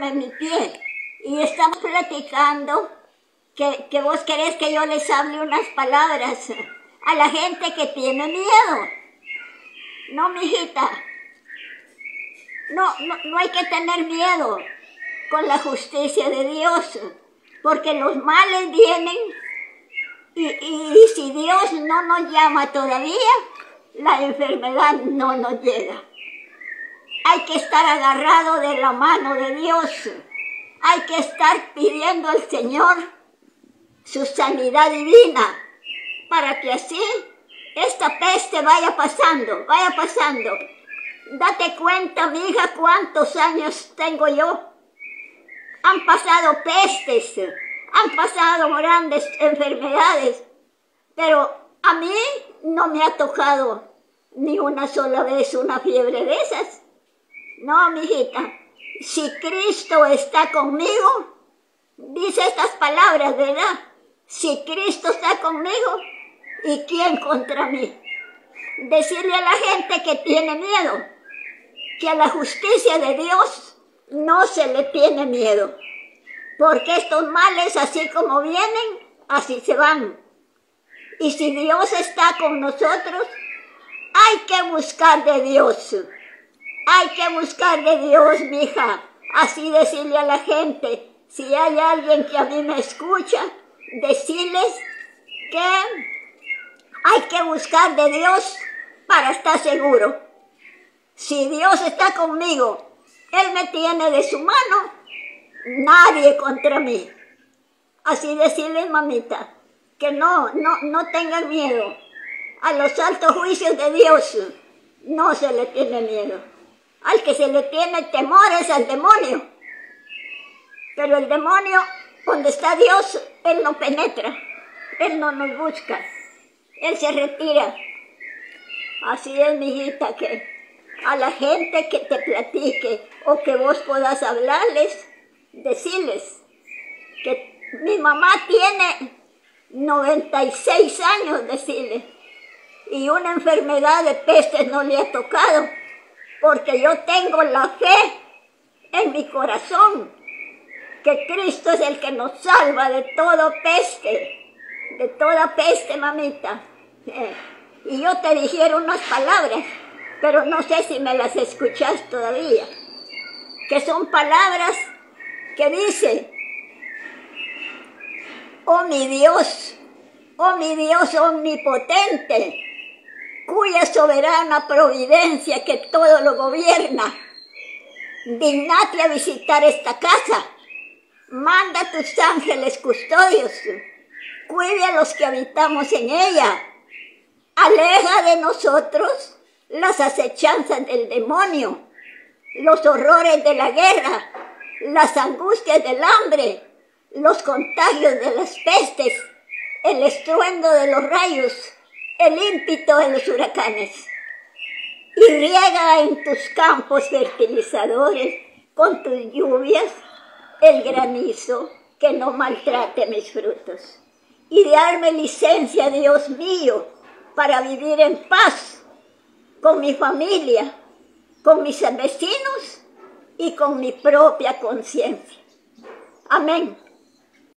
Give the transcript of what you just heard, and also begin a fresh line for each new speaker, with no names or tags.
en mi pie y estamos platicando que, que vos querés que yo les hable unas palabras a la gente que tiene miedo. No, mijita. No, no, no hay que tener miedo con la justicia de Dios, porque los males vienen y, y si Dios no nos llama todavía, la enfermedad no nos llega. Hay que estar agarrado de la mano de Dios. Hay que estar pidiendo al Señor su sanidad divina para que así esta peste vaya pasando, vaya pasando. Date cuenta, mi cuántos años tengo yo. Han pasado pestes, han pasado grandes enfermedades, pero a mí no me ha tocado ni una sola vez una fiebre de esas. No, mijita, si Cristo está conmigo, dice estas palabras, ¿verdad? Si Cristo está conmigo, ¿y quién contra mí? Decirle a la gente que tiene miedo, que a la justicia de Dios no se le tiene miedo, porque estos males, así como vienen, así se van. Y si Dios está con nosotros, hay que buscar de Dios. Hay que buscar de Dios, mija. Así decirle a la gente, si hay alguien que a mí me escucha, decirles que hay que buscar de Dios para estar seguro. Si Dios está conmigo, Él me tiene de su mano, nadie contra mí. Así decirles, mamita, que no, no, no tengan miedo. A los altos juicios de Dios no se le tiene miedo. Al que se le tiene temor es al demonio. Pero el demonio, donde está Dios, Él no penetra. Él no nos busca. Él se retira. Así es, mi que a la gente que te platique o que vos puedas hablarles, decirles que mi mamá tiene 96 años, decirle, y una enfermedad de peste no le ha tocado porque yo tengo la fe en mi corazón que Cristo es el que nos salva de toda peste, de toda peste, mamita. Eh, y yo te dijeron unas palabras, pero no sé si me las escuchas todavía, que son palabras que dicen, oh mi Dios, oh mi Dios omnipotente, cuya soberana providencia que todo lo gobierna. Dignate a visitar esta casa. Manda tus ángeles custodios. Cuide a los que habitamos en ella. Aleja de nosotros las acechanzas del demonio, los horrores de la guerra, las angustias del hambre, los contagios de las pestes, el estruendo de los rayos, el ímpito de los huracanes. Y riega en tus campos fertilizadores con tus lluvias el granizo que no maltrate mis frutos. Y darme licencia, Dios mío, para vivir en paz con mi familia, con mis vecinos y con mi propia conciencia. Amén.